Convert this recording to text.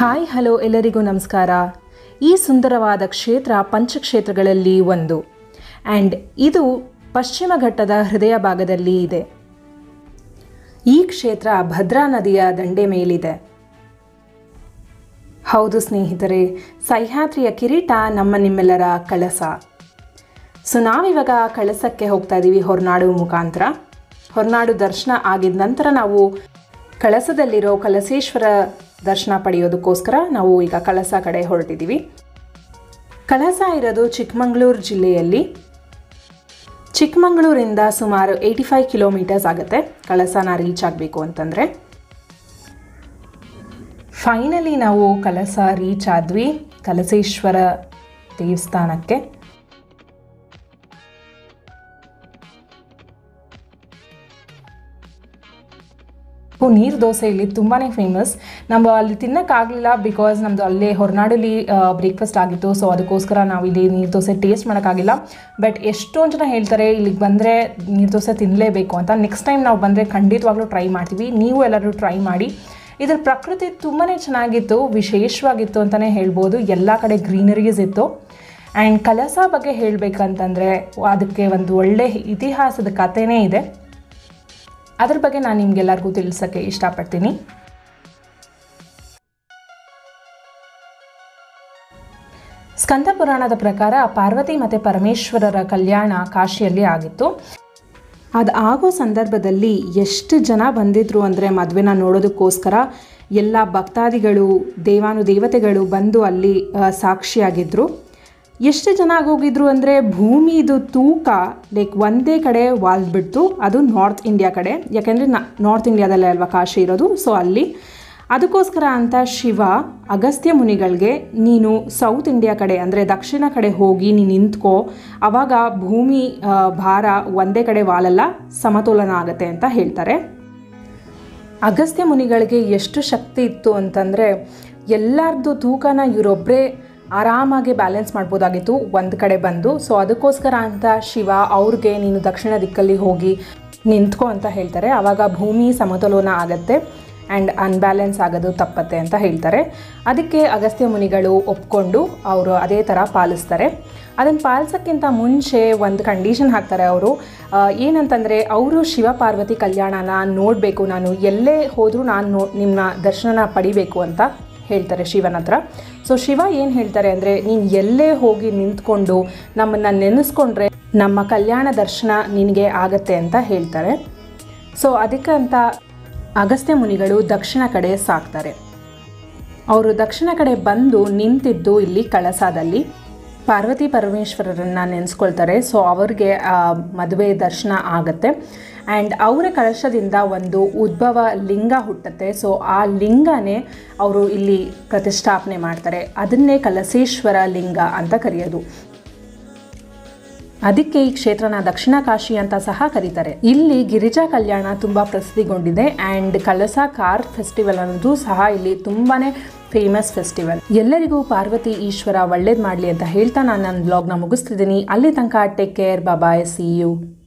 Hi, hello ಎಲ್ಲರಿಗೂ ನಮಸ್ಕಾರ. ಈ ಸುಂದರವಾದ ಕ್ಷೇತ್ರ ಪಂಚಕ್ಷೇತ್ರಗಳಲ್ಲಿ ಒಂದು. ಆ್ಯಂಡ್ ಇದು ಪಶ್ಚಿಮ ಘಟ್ಟದ ಹೃದಯ ಭಾಗದಲ್ಲಿ ಇದೆ. ಈ ಕ್ಷೇತ್ರ ಭದ್ರಾ ನದಿಯ ದಂಡೆ ಮೇಲಿದೆ. ಹೌದು ಸ್ನೇಹಿತರೆ, ಸಹ್ಯಾದ್ರಿಯ ಕಿರೀಟ ನಮ್ಮ ನಿಮ್ಮೆಲ್ಲರ ಕಳಸ. ಸೊ ನಾವಿವಾಗ ಕಳಸಕ್ಕೆ ಹೋಗ್ತಾ ಇದ್ದೀವಿ ಹೊರನಾಡು ಮುಖಾಂತರ. ಹೊರನಾಡು ದರ್ಶನ ಆಗಿದ ನಂತರ ನಾವು ಕಳಸದಲ್ಲಿರೋ ಕಳಸೇಶ್ವರ ದರ್ಶನ ಪಡೆಯೋದಕ್ಕೋಸ್ಕರ ನಾವು ಈಗ ಕಳಸ ಕಡೆ ಹೊರಟಿದ್ದೀವಿ. ಕಳಸ ಇರೋದು ಚಿಕ್ಕಮಗಳೂರು ಜಿಲ್ಲೆಯಲ್ಲಿ. ಚಿಕ್ಕಮಗಳೂರಿಂದ ಸುಮಾರು ಏಯ್ಟಿ ಫೈವ್ ಕಿಲೋಮೀಟರ್ಸ್ ಆಗುತ್ತೆ ಕಳಸನ ರೀಚ್ ಆಗಬೇಕು ಅಂತಂದರೆ. ಫೈನಲಿ ನಾವು ಕಳಸ ರೀಚ್ ಆದ್ವಿ ಕಲಸೇಶ್ವರ ದೇವಸ್ಥಾನಕ್ಕೆ. ನೀರು ದೋಸೆ ಇಲ್ಲಿ ತುಂಬಾ ಫೇಮಸ್ ನಾವು ಅಲ್ಲಿ ತಿನ್ನೋಕ್ಕಾಗಲಿಲ್ಲ ಬಿಕಾಸ್ ನಮ್ಮದು ಅಲ್ಲೇ ಹೊರನಾಡಲ್ಲಿ ಬ್ರೇಕ್ಫಾಸ್ಟ್ ಆಗಿತ್ತು. ಸೊ ಅದಕ್ಕೋಸ್ಕರ ನಾವು ಇಲ್ಲಿ ನೀರು ದೋಸೆ ಟೇಸ್ಟ್ ಮಾಡೋಕ್ಕಾಗಿಲ್ಲ ಬಟ್ ಎಷ್ಟೊಂದು ಜನ ಹೇಳ್ತಾರೆ, ಇಲ್ಲಿಗೆ ಬಂದರೆ ನೀರು ದೋಸೆ ತಿನ್ನಲೇಬೇಕು ಅಂತ. ನೆಕ್ಸ್ಟ್ ಟೈಮ್ ನಾವು ಬಂದರೆ ಖಂಡಿತವಾಗ್ಲೂ ಟ್ರೈ ಮಾಡ್ತೀವಿ. ನೀವು ಎಲ್ಲರೂ ಟ್ರೈ ಮಾಡಿ. ಇದರ ಪ್ರಕೃತಿ ತುಂಬಾ ಚೆನ್ನಾಗಿತ್ತು, ವಿಶೇಷವಾಗಿತ್ತು ಅಂತಲೇ ಹೇಳ್ಬೋದು. ಎಲ್ಲ ಕಡೆ ಗ್ರೀನರೀಸ್ ಇತ್ತು. ಆ್ಯಂಡ್ ಕಲಸ ಬಗ್ಗೆ ಹೇಳಬೇಕಂತಂದರೆ, ಅದಕ್ಕೆ ಒಂದು ಒಳ್ಳೆ ಇತಿಹಾಸದ ಕಥೆನೇ ಇದೆ. ಅದ್ರ ಬಗ್ಗೆ ನಾನು ನಿಮ್ಗೆಲ್ಲರಿಗೂ ತಿಳಿಸೋಕ್ಕೆ ಇಷ್ಟಪಡ್ತೀನಿ. ಸ್ಕಂದ ಪುರಾಣದ ಪ್ರಕಾರ ಪಾರ್ವತಿ ಮತ್ತು ಪರಮೇಶ್ವರರ ಕಲ್ಯಾಣ ಕಾಶಿಯಲ್ಲಿ ಆಗಿತ್ತು. ಅದು ಆಗೋ ಸಂದರ್ಭದಲ್ಲಿ ಎಷ್ಟು ಜನ ಬಂದಿದ್ರು ಅಂದರೆ ಮದುವೆನ ನೋಡೋದಕ್ಕೋಸ್ಕರ ಎಲ್ಲ ಭಕ್ತಾದಿಗಳು, ದೇವಾನು ದೇವತೆಗಳು ಬಂದು ಅಲ್ಲಿ ಸಾಕ್ಷಿಯಾಗಿದ್ದರು ಎಷ್ಟು ಜನ ಆಗೋಗಿದ್ರು ಅಂದರೆ ಭೂಮಿದು ತೂಕ ಲೈಕ್ ಒಂದೇ ಕಡೆ ವಾಲ್ಬಿಡ್ತು ಅದು ನಾರ್ತ್ ಇಂಡಿಯಾ ಕಡೆ. ಯಾಕೆಂದರೆ ನಾರ್ತ್ ಇಂಡಿಯಾದಲ್ಲೇ ಅಲ್ವಾ ಕಾಶಿ ಇರೋದು. ಸೊ ಅಲ್ಲಿ. ಅದಕ್ಕೋಸ್ಕರ ಅಂತ ಶಿವ ಅಗಸ್ತ್ಯ ಮುನಿಗಳಿಗೆ, ನೀನು ಸೌತ್ ಇಂಡಿಯಾ ಕಡೆ ಅಂದರೆ ದಕ್ಷಿಣ ಕಡೆ ಹೋಗಿ ನೀನು ನಿಂತ್ಕೋ. ಆವಾಗ ಭೂಮಿ ಭಾರ ಒಂದೇ ಕಡೆ ವಾಲಲ್ಲ ಸಮತೋಲನ ಆಗುತ್ತೆ ಅಂತ ಹೇಳ್ತಾರೆ. ಅಗಸ್ತ್ಯ ಮುನಿಗಳಿಗೆ ಎಷ್ಟು ಶಕ್ತಿ ಇತ್ತು ಅಂತಂದರೆ ಎಲ್ಲರದ್ದು ತೂಕನ ಇವರೊಬ್ಬರೇ ಆರಾಮಾಗಿ ಬ್ಯಾಲೆನ್ಸ್ ಮಾಡ್ಬೋದಾಗಿತ್ತು. ಒಂದು ಕಡೆ ಬಂದು ಸೊ ಅದಕ್ಕೋಸ್ಕರ ಅಂತ ಶಿವ ಅವ್ರಿಗೆ ನೀನು ದಕ್ಷಿಣ ದಿಕ್ಕಲ್ಲಿ ಹೋಗಿ ನಿಂತ್ಕೊ ಅಂತ ಹೇಳ್ತಾರೆ. ಆವಾಗ ಭೂಮಿ ಸಮತೋಲನ ಆಗತ್ತೆ ಆ್ಯಂಡ್ ಅನ್ಬ್ಯಾಲೆನ್ಸ್ ಆಗೋದು ತಪ್ಪತ್ತೆ ಅಂತ ಹೇಳ್ತಾರೆ. ಅದಕ್ಕೆ ಅಗಸ್ತ್ಯ ಮುನಿಗಳು ಒಪ್ಕೊಂಡು ಅವರು ಅದೇ ಥರ ಪಾಲಿಸ್ತಾರೆ. ಅದನ್ನು ಪಾಲಿಸೋಕ್ಕಿಂತ ಮುಂಚೆ ಒಂದು ಕಂಡೀಷನ್ ಹಾಕ್ತಾರೆ ಅವರು. ಏನಂತಂದರೆ ಅವರು ಶಿವ ಪಾರ್ವತಿ ಕಲ್ಯಾಣನ ನೋಡಬೇಕು ನಾನು. ಎಲ್ಲೇ ಹೋದರೂ ನಾನು ನೋ ನಿಮ್ಮ ದರ್ಶನ ಪಡಿಬೇಕು ಅಂತ ಹೇಳ್ತಾರೆ ಶಿವನ ಹತ್ರ. ಸೊ ಶಿವ ಏನು ಹೇಳ್ತಾರೆ ಅಂದರೆ, ನೀನು ಎಲ್ಲೇ ಹೋಗಿ ನಿಂತ್ಕೊಂಡು ನಮ್ಮನ್ನು ನೆನೆಸ್ಕೊಂಡ್ರೆ ನಮ್ಮ ಕಲ್ಯಾಣ ದರ್ಶನ ನಿನಗೆ ಆಗತ್ತೆ ಅಂತ ಹೇಳ್ತಾರೆ. ಸೊ ಅದಕ್ಕಂತ ಅಗಸ್ತ್ಯ ಮುನಿಗಳು ದಕ್ಷಿಣ ಕಡೆ ಸಾಕ್ತಾರೆ. ಅವರು ದಕ್ಷಿಣ ಕಡೆ ಬಂದು ನಿಂತಿದ್ದು ಇಲ್ಲಿ ಕಳಸಾದಲ್ಲಿ. ಪಾರ್ವತಿ ಪರಮೇಶ್ವರರನ್ನು ನೆನೆಸ್ಕೊಳ್ತಾರೆ. ಸೊ ಅವ್ರಿಗೆ ಮದುವೆ ದರ್ಶನ ಆಗುತ್ತೆ. ಆ್ಯಂಡ್ ಅವರ ಕಳಶದಿಂದ ಒಂದು ಉದ್ಭವ ಲಿಂಗ ಹುಟ್ಟುತ್ತೆ. ಸೊ ಆ ಲಿಂಗನೇ ಅವರು ಇಲ್ಲಿ ಪ್ರತಿಷ್ಠಾಪನೆ ಮಾಡ್ತಾರೆ. ಅದನ್ನೇ ಕಲಸೇಶ್ವರ ಲಿಂಗ ಅಂತ ಕರೆಯೋದು. ಅದಕ್ಕೆ ಈ ಕ್ಷೇತ್ರನ ದಕ್ಷಿಣ ಕಾಶಿ ಅಂತ ಸಹ ಕರೀತಾರೆ. ಇಲ್ಲಿ ಗಿರಿಜಾ ಕಲ್ಯಾಣ ತುಂಬ ಪ್ರಸಿದ್ಧಿಗೊಂಡಿದೆ. ಆ್ಯಂಡ್ ಕಳಸ ಕಾರ್ ಫೆಸ್ಟಿವಲ್ ಅನ್ನೋದು ಸಹ ಇಲ್ಲಿ ತುಂಬಾ ಫೇಮಸ್ ಫೆಸ್ಟಿವಲ್ ಎಲ್ಲರಿಗೂ ಪಾರ್ವತಿ ಈಶ್ವರ ಒಳ್ಳೇದು ಮಾಡಲಿ ಅಂತ ಹೇಳ್ತಾ ನಾನು ನನ್ನ ಬ್ಲಾಗ್ನ ಮುಗಿಸ್ತಿದ್ದೀನಿ. ಅಲ್ಲಿ ತನಕ take care bye bye see you